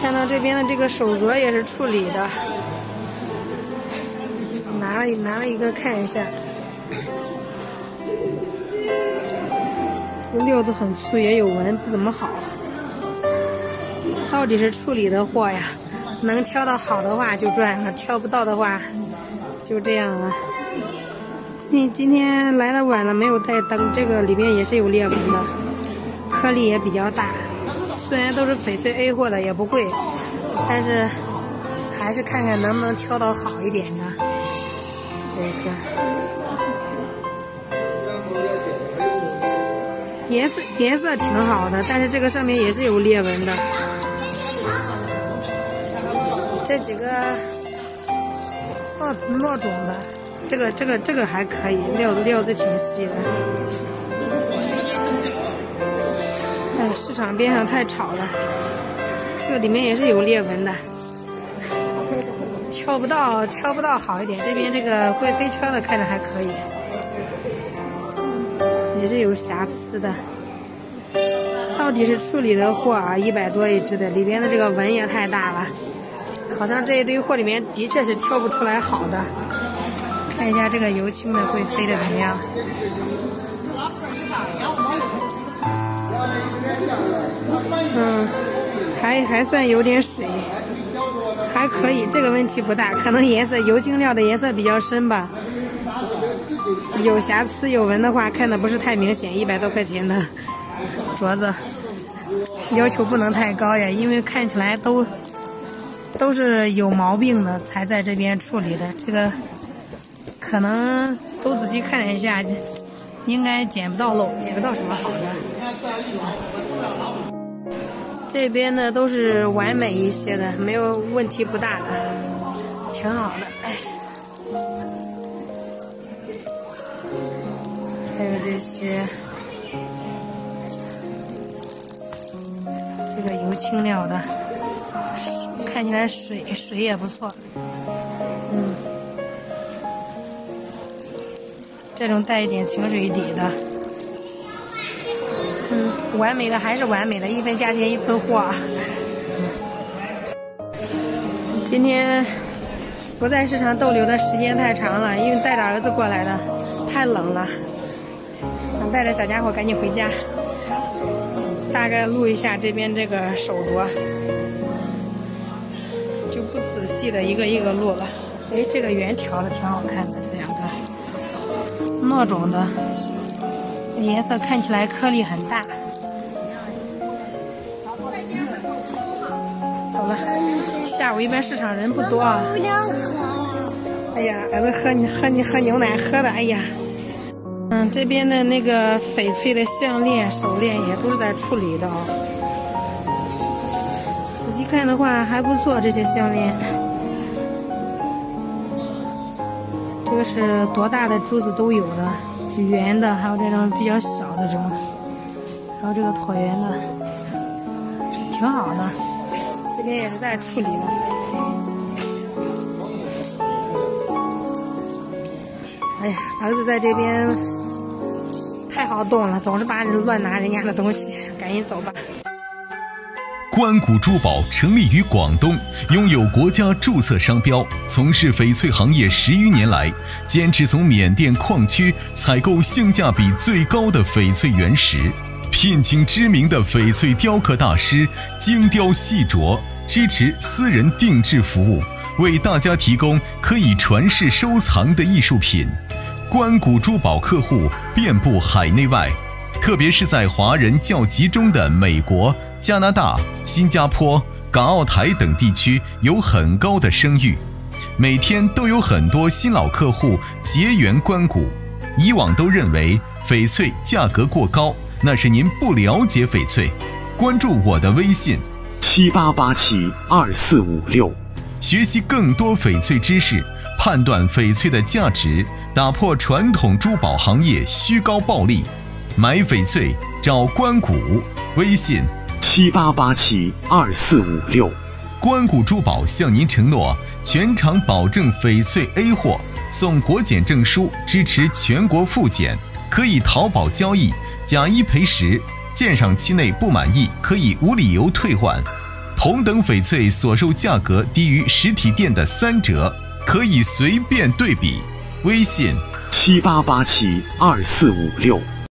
看到这边的这个手镯也是处理的，拿了拿了一个看一下，这料子很粗，也有纹，不怎么好。到底是处理的货呀，能挑到好的话就赚了，挑不到的话就这样了。你今天来的晚了，没有带灯，这个里面也是有裂纹的，颗粒也比较大。虽然都是翡翠 A 货的，也不贵，但是还是看看能不能挑到好一点的。这个颜色颜色挺好的，但是这个上面也是有裂纹的。这几个糯糯种的，这个这个这个还可以，料子料子挺细的。哎，市场边上太吵了，这个里面也是有裂纹的，挑不到挑不到好一点。这边这个贵妃圈的看着还可以，也是有瑕疵的。到底是处理的货啊，一百多一只的，里边的这个纹也太大了，好像这一堆货里面的确是挑不出来好的。看一下这个油青的贵妃的怎么样？嗯，还还算有点水，还可以，这个问题不大，可能颜色油青料的颜色比较深吧。有瑕疵有纹的话，看的不是太明显。一百多块钱的镯子，要求不能太高呀，因为看起来都都是有毛病的，才在这边处理的。这个可能都仔细看了一下，应该捡不到漏，捡不到什么好的。这边的都是完美一些的，没有问题不大的，挺好的。还有这些，这个油青料的，看起来水水也不错。嗯，这种带一点清水底的。完美的还是完美的，一分价钱一分货。今天不在市场逗留的时间太长了，因为带着儿子过来的，太冷了，想带着小家伙赶紧回家。大概录一下这边这个手镯，就不仔细的一个一个录了。哎，这个圆条的挺好看的，这两个糯种的。颜色看起来颗粒很大。下午一般市场人不多啊。哎呀，儿子喝你喝你喝牛奶喝的，哎呀。嗯，这边的那个翡翠的项链、手链也都是在处理的啊。仔细看的话还不错，这些项链。这个是多大的珠子都有的。圆的，还有这种比较小的这种，还有这个椭圆的，挺好的。这边也是在处理的。哎呀，儿子在这边太好动了，总是把人乱拿人家的东西，赶紧走吧。关谷珠宝成立于广东，拥有国家注册商标，从事翡翠行业十余年来，坚持从缅甸矿区采购性价比最高的翡翠原石，聘请知名的翡翠雕刻大师精雕细琢，支持私人定制服务，为大家提供可以传世收藏的艺术品。关谷珠宝客户遍布海内外。特别是在华人较集中的美国、加拿大、新加坡、港澳台等地区有很高的声誉，每天都有很多新老客户结缘关谷。以往都认为翡翠价格过高，那是您不了解翡翠。关注我的微信七八八七二四五六，学习更多翡翠知识，判断翡翠的价值，打破传统珠宝行业虚高暴利。买翡翠找关谷，微信七八八七二四五六。关谷珠宝向您承诺全场保证翡翠 A 货，送国检证书，支持全国复检，可以淘宝交易，假一赔十，鉴赏期内不满意可以无理由退换。同等翡翠所售价格低于实体店的三折，可以随便对比。微信。七八八七二四五六。